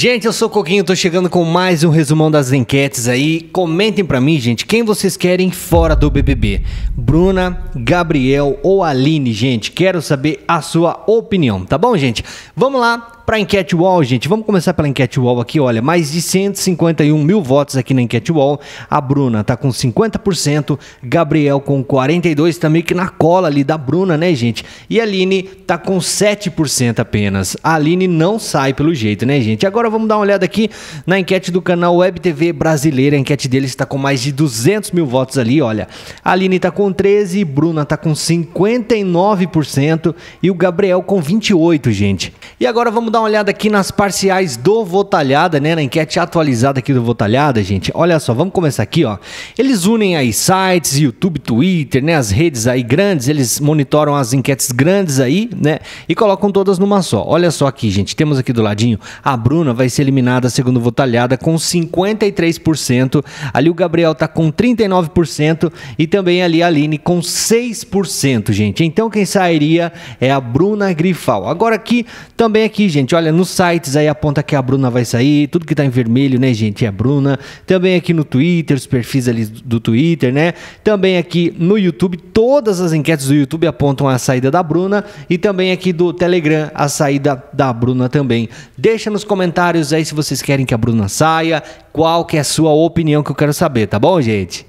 Gente, eu sou o Coquinho, tô chegando com mais um resumão das enquetes aí. Comentem pra mim, gente, quem vocês querem fora do BBB? Bruna, Gabriel ou Aline, gente? Quero saber a sua opinião, tá bom, gente? Vamos lá para enquete wall, gente. Vamos começar pela enquete wall aqui, olha, mais de 151 mil votos aqui na enquete wall. A Bruna tá com 50%, Gabriel com 42, tá meio que na cola ali da Bruna, né, gente? E a Aline tá com 7% apenas. A Aline não sai pelo jeito, né, gente? Agora vamos dar uma olhada aqui na enquete do canal Web TV Brasileira. A enquete deles está com mais de 200 mil votos ali, olha. A Aline tá com 13, Bruna tá com 59% e o Gabriel com 28, gente. E agora vamos dar uma olhada aqui nas parciais do Votalhada, né? Na enquete atualizada aqui do Votalhada, gente. Olha só, vamos começar aqui, ó. Eles unem aí sites, YouTube, Twitter, né? As redes aí grandes, eles monitoram as enquetes grandes aí, né? E colocam todas numa só. Olha só aqui, gente. Temos aqui do ladinho, a Bruna vai ser eliminada segundo Votalhada com 53%. Ali o Gabriel tá com 39% e também ali a Aline com 6%, gente. Então quem sairia é a Bruna Grifal. Agora aqui, também aqui, gente. Olha, nos sites aí aponta que a Bruna vai sair, tudo que tá em vermelho, né, gente, é a Bruna. Também aqui no Twitter, os perfis ali do Twitter, né? Também aqui no YouTube, todas as enquetes do YouTube apontam a saída da Bruna e também aqui do Telegram a saída da Bruna também. Deixa nos comentários aí se vocês querem que a Bruna saia, qual que é a sua opinião que eu quero saber, tá bom, gente?